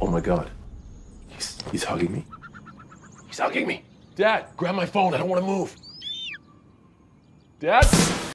Oh my god. He's he's hugging me. He's hugging me. Dad, grab my phone. I don't want to move. Dad?